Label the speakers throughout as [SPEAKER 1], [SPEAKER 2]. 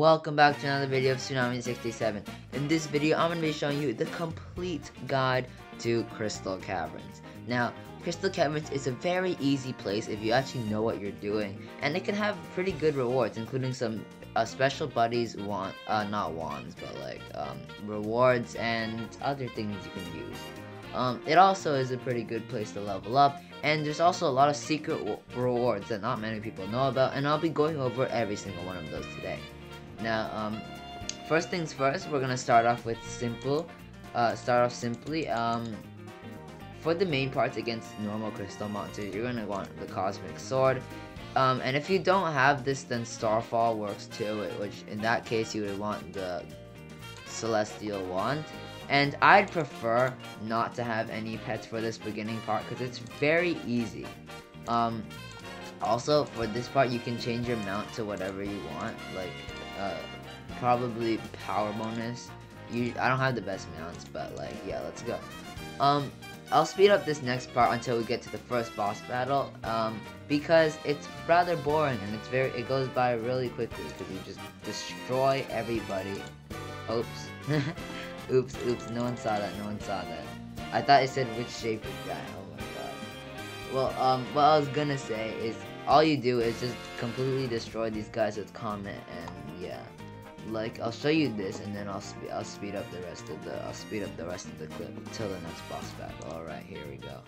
[SPEAKER 1] Welcome back to another video of Tsunami67. In this video, I'm going to be showing you the complete guide to Crystal Caverns. Now, Crystal Caverns is a very easy place if you actually know what you're doing, and it can have pretty good rewards, including some uh, special buddies, want uh, not wands, but like um, rewards and other things you can use. Um, it also is a pretty good place to level up, and there's also a lot of secret rewards that not many people know about, and I'll be going over every single one of those today. Now, um, first things first, we're gonna start off with simple, uh, start off simply, um, for the main parts against normal crystal monsters, you're gonna want the Cosmic Sword, um, and if you don't have this, then Starfall works too, which in that case you would want the Celestial Wand. And I'd prefer not to have any pets for this beginning part because it's very easy. Um, also, for this part, you can change your mount to whatever you want. Like, uh, probably power bonus. You, I don't have the best mounts, but like, yeah, let's go. Um, I'll speed up this next part until we get to the first boss battle, um, because it's rather boring and it's very, it goes by really quickly because you just destroy everybody. Oops. oops, oops, no one saw that, no one saw that. I thought it said which shape is that, oh my god. Well, um, what I was gonna say is, all you do is just completely destroy these guys with Comet and yeah like I'll show you this and then I'll I'll speed up the rest of the I'll speed up the rest of the clip until the next boss battle. Alright, here we go.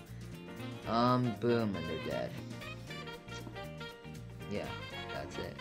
[SPEAKER 1] Um boom and they're dead. Yeah, that's it.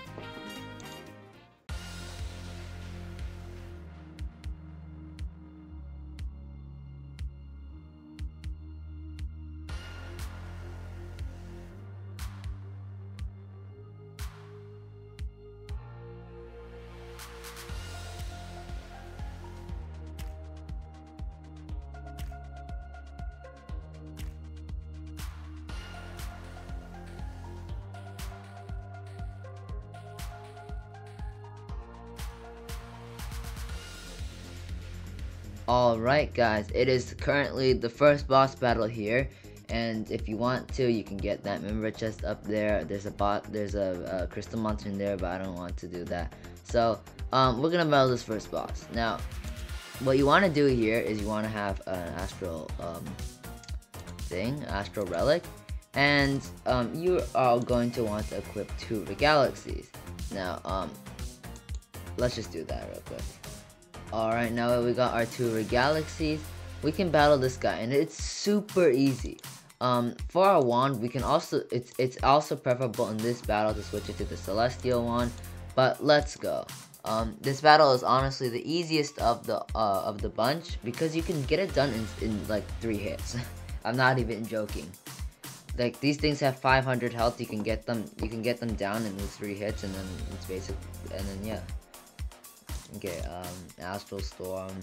[SPEAKER 1] Alright guys, it is currently the first boss battle here. And if you want to, you can get that member chest up there. There's a bot, there's a, a crystal monster in there, but I don't want to do that. So, um, we're gonna battle this first boss. Now, what you want to do here is you want to have an astral um, thing, astral relic, and um, you are going to want to equip two Regalaxies. Now, um, let's just do that real quick. Alright, now we got our two Regalaxies, we can battle this guy, and it's super easy. Um, for our wand, we can also, it's, it's also preferable in this battle to switch it to the Celestial wand, but let's go. Um, this battle is honestly the easiest of the, uh, of the bunch, because you can get it done in, in like, three hits. I'm not even joking. Like, these things have 500 health, you can get them, you can get them down in these three hits, and then it's basic, and then yeah. Okay, um, Astral Storm.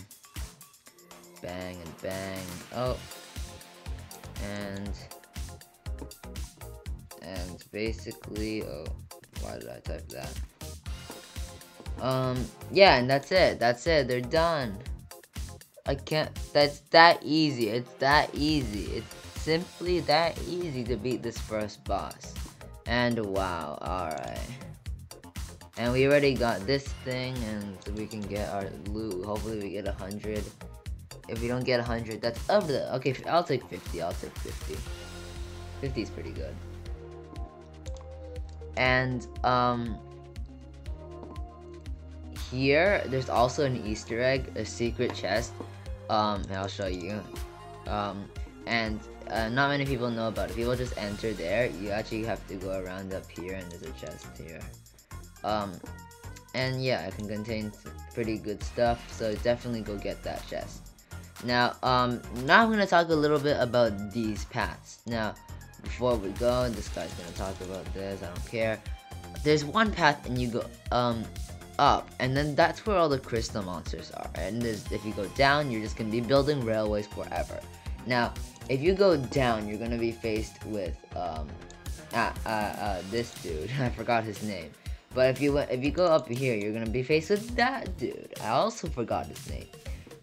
[SPEAKER 1] Bang and bang. Oh. And. And basically, oh, why did I type that? Um, yeah, and that's it. That's it. They're done. I can't, that's that easy. It's that easy. It's simply that easy to beat this first boss. And wow, alright. And we already got this thing, and we can get our loot. Hopefully we get 100. If we don't get 100, that's of the... Okay, I'll take 50. I'll take 50. 50 is pretty good. And, um... Here, there's also an Easter egg, a secret chest. Um, I'll show you. Um, and uh, not many people know about it. People just enter there. You actually have to go around up here, and there's a chest here. Um, and yeah, it can contain pretty good stuff, so definitely go get that chest. Now, um, now I'm gonna talk a little bit about these paths. Now, before we go, this guy's gonna talk about this, I don't care. There's one path and you go, um, up, and then that's where all the crystal monsters are. And if you go down, you're just gonna be building railways forever. Now, if you go down, you're gonna be faced with, um, uh, uh, uh, this dude. I forgot his name. But if you if you go up here, you're gonna be faced with that dude. I also forgot his name.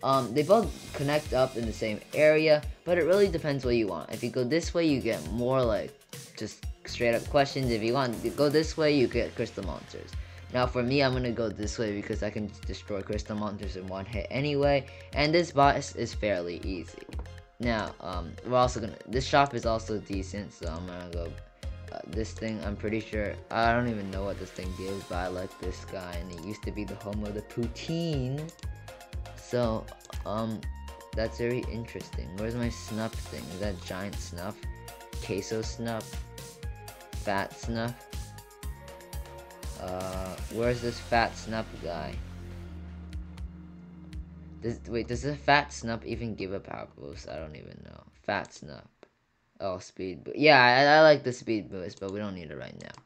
[SPEAKER 1] Um, they both connect up in the same area, but it really depends what you want. If you go this way, you get more like just straight up questions. If you want to go this way, you get crystal monsters. Now for me, I'm gonna go this way because I can destroy crystal monsters in one hit anyway. And this boss is fairly easy. Now, um, we're also gonna, this shop is also decent, so I'm gonna go, this thing, I'm pretty sure, I don't even know what this thing gives, but I like this guy, and it used to be the home of the poutine. So, um, that's very interesting. Where's my snuff thing? Is that giant snuff? Queso snuff? Fat snuff? Uh, where's this fat snuff guy? Does, wait, does the fat snuff even give a power boost? I don't even know. Fat snuff. Oh, speed boost. Yeah, I, I like the speed boost, but we don't need it right now.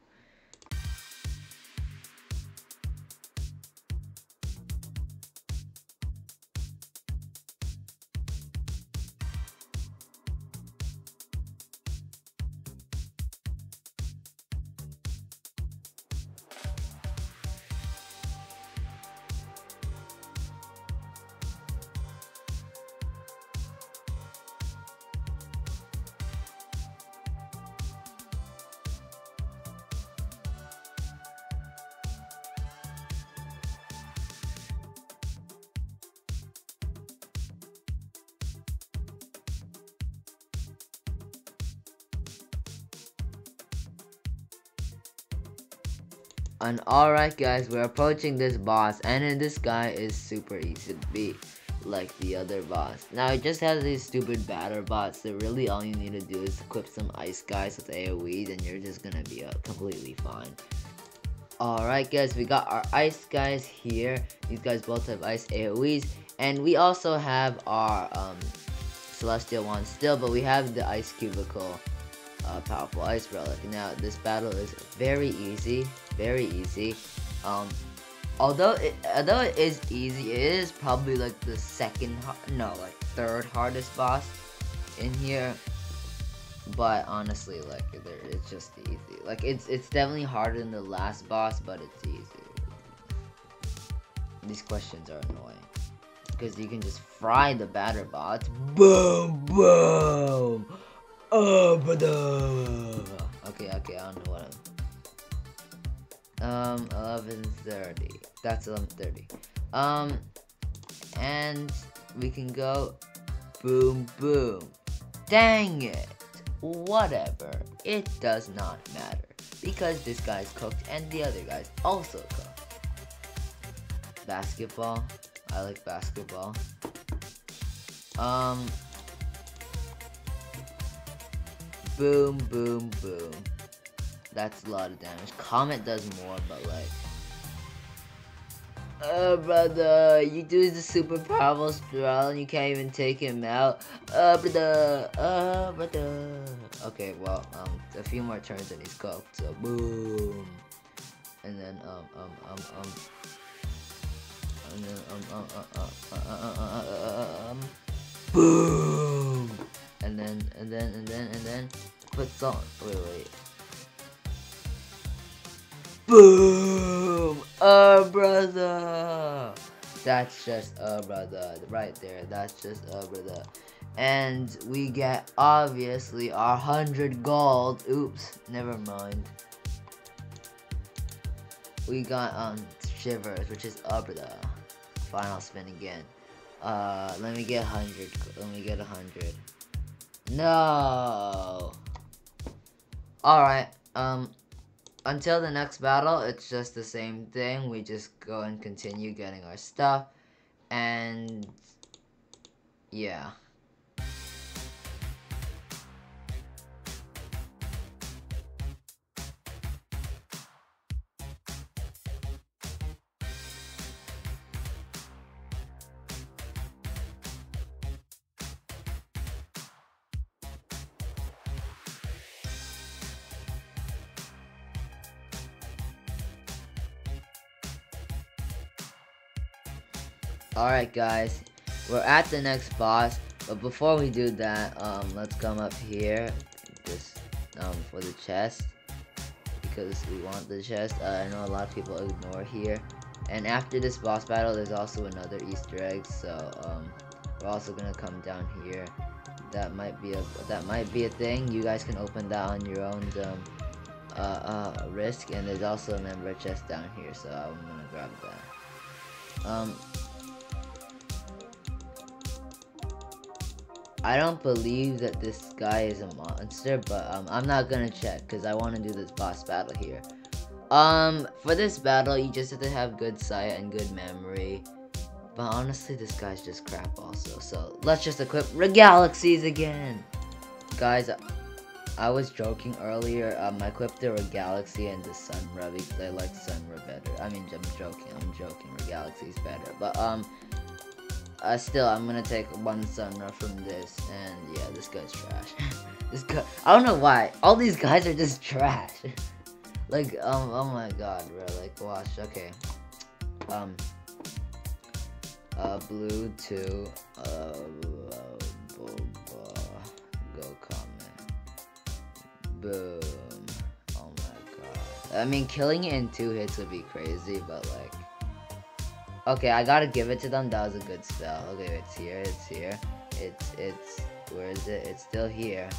[SPEAKER 1] And alright guys, we're approaching this boss and this guy is super easy to beat like the other boss. Now it just has these stupid batter bots so really all you need to do is equip some ice guys with AoEs and you're just gonna be uh, completely fine. Alright guys, we got our ice guys here. These guys both have ice AoEs and we also have our um, celestial one still but we have the ice cubicle uh, powerful ice relic. Now this battle is very easy very easy. Um, although it, although it is easy, it is probably like the second, no, like third hardest boss in here. But honestly, like it's just easy. Like it's it's definitely harder than the last boss, but it's easy. These questions are annoying because you can just fry the batter bots. Boom, boom. Oh, but okay, okay, I don't know what I'm. Um, 11.30. That's 11.30. Um, and we can go boom, boom. Dang it. Whatever. It does not matter. Because this guy's cooked and the other guy's also cooked. Basketball. I like basketball. Um, boom, boom, boom. That's a lot of damage. Comet does more, but like... Oh, brother, you do the super powerful spiral and you can't even take him out. Oh, brother, oh, brother. Okay, well, um, a few more turns and he's cooked, so boom. And then, um, um, um, um. And then, um, um, um, um, um, um, um, boom. And then, and then, and then, and then, put some, wait, wait. Boom! Oh, brother! That's just a brother. Right there. That's just a brother. And we get, obviously, our 100 gold. Oops. Never mind. We got, um, Shivers, which is a brother. Final spin again. Uh, let me get 100. Let me get 100. No! Alright, um, until the next battle, it's just the same thing. We just go and continue getting our stuff. And yeah. Alright guys, we're at the next boss, but before we do that, um, let's come up here, just, um, for the chest, because we want the chest, uh, I know a lot of people ignore here, and after this boss battle, there's also another easter egg, so, um, we're also gonna come down here, that might be a, that might be a thing, you guys can open that on your own, um, uh, uh, risk, and there's also a member chest down here, so I'm gonna grab that. Um, I don't believe that this guy is a monster, but um, I'm not gonna check because I want to do this boss battle here. Um, for this battle, you just have to have good sight and good memory. But honestly, this guy's just crap also. So let's just equip Regalaxies again. Guys, I was joking earlier. Um, I equipped the Regalaxy and the Sunra because I like Sunra better. I mean, I'm joking. I'm joking. Regalaxy's better. But um, uh, still, I'm gonna take one Sunra from this, and yeah, this guy's trash. this guy, I don't know why. All these guys are just trash. like, um, oh my god, bro. Like, watch. Okay. Um. Uh, blue two. Uh, go Comet. Boom. Oh my god. I mean, killing it in two hits would be crazy, but like. Okay, I gotta give it to them. That was a good spell. Okay, it's here. It's here. It's it's where is it? It's still here.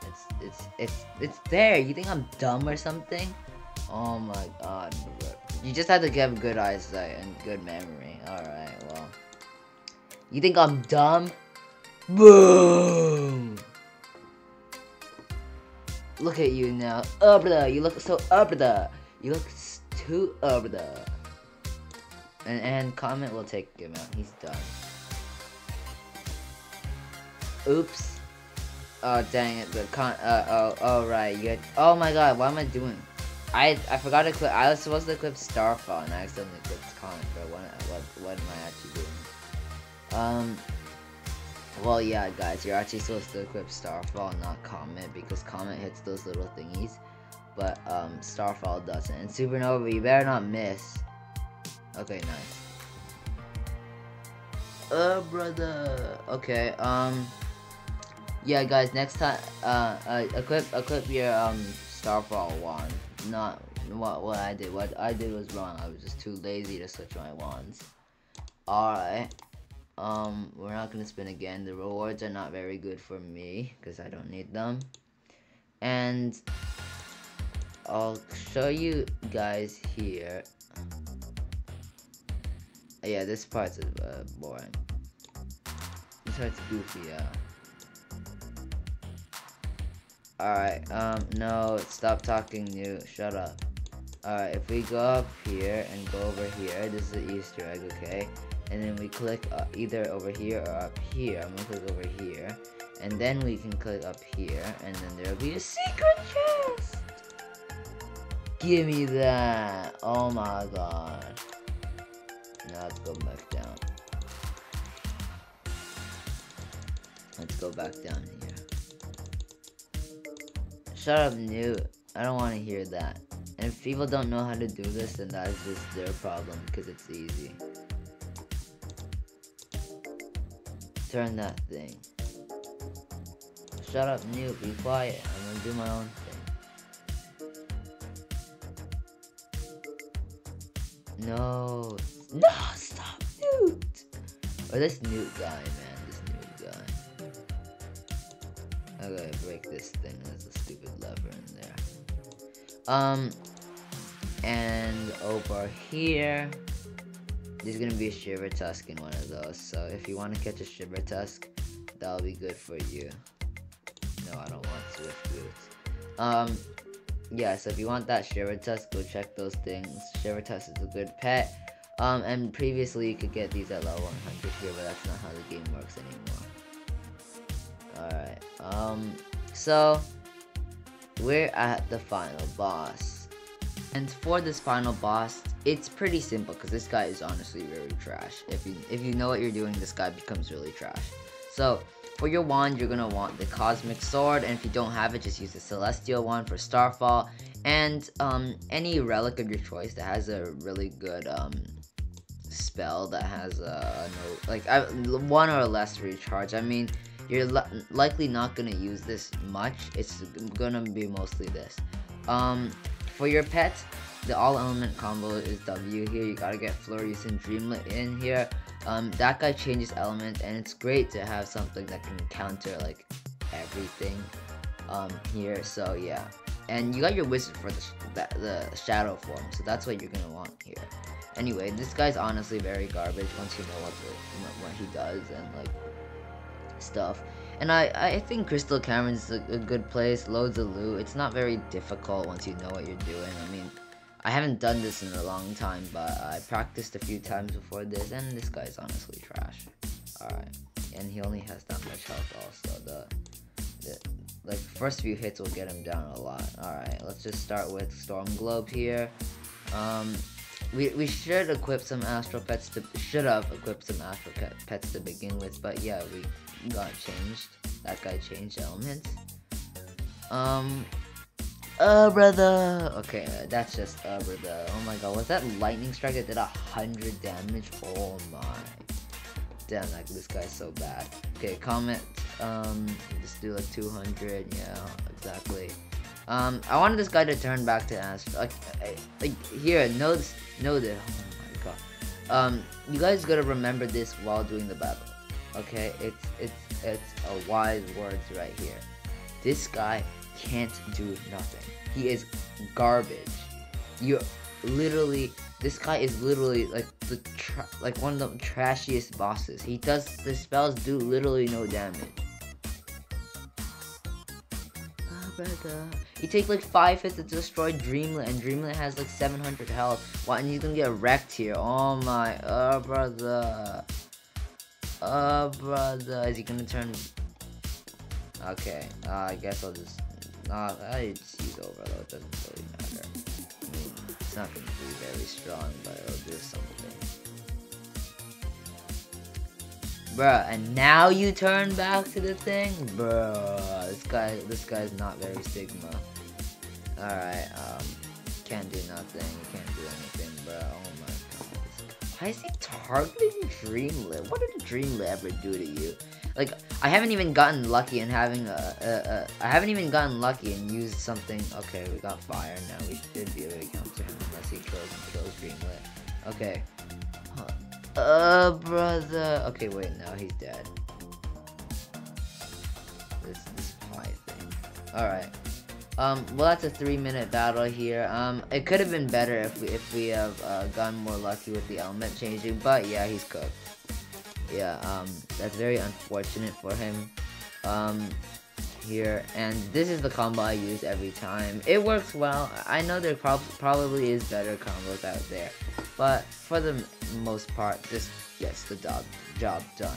[SPEAKER 1] It's it's it's it's there. You think I'm dumb or something? Oh my god. You just have to get good eyesight and good memory. Alright, well. You think I'm dumb? Boom! Look at you now. Up there. You look so up there. You look too up there. And, and Comet will take him out. He's done. Oops. Oh dang it, but con uh oh oh right, you oh my god, what am I doing? I I forgot to clip I was supposed to clip Starfall and I accidentally clipped Comet, but what what what am I actually doing? Um well yeah guys, you're actually supposed to equip Starfall, not Comet, because Comet hits those little thingies. But um Starfall doesn't. And Supernova, you better not miss. Okay, nice. Uh, brother. Okay, um, yeah, guys, next time, uh, uh equip, equip your, um, Starfall wand. Not what, what I did. What I did was wrong. I was just too lazy to switch my wands. Alright. Um, we're not gonna spin again. The rewards are not very good for me, because I don't need them. And, I'll show you guys here yeah, this part's uh, boring. This part's goofy, yeah. Alright, um, no, stop talking, you. Shut up. Alright, if we go up here and go over here, this is the Easter egg, okay? And then we click uh, either over here or up here. I'm gonna click over here. And then we can click up here, and then there'll be a secret chest! Give me that! Oh my god. Now let's go back down. Let's go back down here. Shut up, Newt. I don't want to hear that. And if people don't know how to do this, then that's just their problem, because it's easy. Turn that thing. Shut up, Newt. Be quiet. I'm gonna do my own thing. No. No, stop, Newt! Or this Newt guy, man. This Newt guy. I gotta break this thing. There's a stupid lever in there. Um, and over here, there's gonna be a Shiver Tusk in one of those. So if you want to catch a Shiver Tusk, that'll be good for you. No, I don't want Swift Boots. Um, yeah, so if you want that Shiver Tusk, go check those things. Shiver Tusk is a good pet. Um, and previously you could get these at level 100 here, but that's not how the game works anymore. Alright, um, so, we're at the final boss. And for this final boss, it's pretty simple, because this guy is honestly very trash. If you, if you know what you're doing, this guy becomes really trash. So, for your wand, you're going to want the Cosmic Sword, and if you don't have it, just use the Celestial Wand for Starfall, and um, any relic of your choice that has a really good um, spell that has a no, like I, one or less recharge. I mean, you're li likely not gonna use this much. It's gonna be mostly this. Um, for your pets, the all element combo is W here. You gotta get Flurries and Dreamlet in here. Um, that guy changes element, and it's great to have something that can counter like everything um, here. So yeah. And you got your wizard for the, the, the shadow form, so that's what you're gonna want here. Anyway, this guy's honestly very garbage once you know what, the, what, he does and like stuff. And I, I think Crystal Caverns is a, a, good place, loads of loot. It's not very difficult once you know what you're doing. I mean, I haven't done this in a long time, but I practiced a few times before this, and this guy's honestly trash. Alright, and he only has that much health also. The, the like first few hits will get him down a lot. Alright, let's just start with Storm Globe here. Um, we, we should equip some Astral Pets to should have equipped some Astral Pets to begin with, but yeah, we got changed. That guy changed elements. Um, uh, brother. Okay, that's just uh, brother. Oh my god, was that lightning strike that did a hundred damage? Oh my. Damn, like this guy's so bad. Okay, Comet. Um, just do like 200. Yeah, exactly. Um, I wanted this guy to turn back to Astro. Like, like here, know this. Oh my god. Um, you guys gotta remember this while doing the battle. Okay, it's it's it's a wise words right here. This guy can't do nothing. He is garbage. You literally, this guy is literally like the like one of the trashiest bosses. He does the spells do literally no damage. He takes like 5 hits to destroy Dreamlet, and Dreamlet has like 700 health. What, and he's gonna get wrecked here. Oh my, oh brother. Oh brother, is he gonna turn... Okay, uh, I guess I'll just... Uh, I just use Overload, it doesn't really matter. I mean, it's not gonna be very strong, but it'll do something. Bruh, and now you turn back to the thing? Bruh, this guy, this guy's not very Sigma. Alright, um, can't do nothing, can't do anything, bro. Oh my god. Why is he targeting Dreamlet? What did Dreamlet ever do to you? Like, I haven't even gotten lucky in having a, a, a I haven't even gotten lucky and used something. Okay, we got fire now. We should be able to counter him unless he kills kills Dreamlet. Okay. Uh, brother. Okay, wait, now he's dead. This, this pie thing. Alright. Um, well, that's a three-minute battle here. Um, it could have been better if we if we have uh, gotten more lucky with the element changing, but yeah, he's cooked. Yeah, um, that's very unfortunate for him. Um, here, and this is the combo I use every time. It works well. I know there prob probably is better combos out there, but for the most part, this gets the job, job done.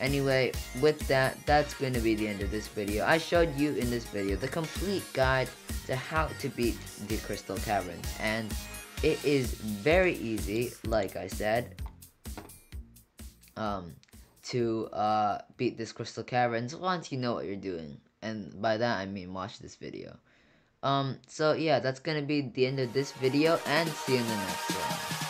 [SPEAKER 1] Anyway, with that, that's going to be the end of this video. I showed you in this video the complete guide to how to beat the Crystal Caverns, and it is very easy, like I said, um, to uh, beat this Crystal Caverns once you know what you're doing and by that I mean watch this video. Um, so yeah, that's gonna be the end of this video, and see you in the next one.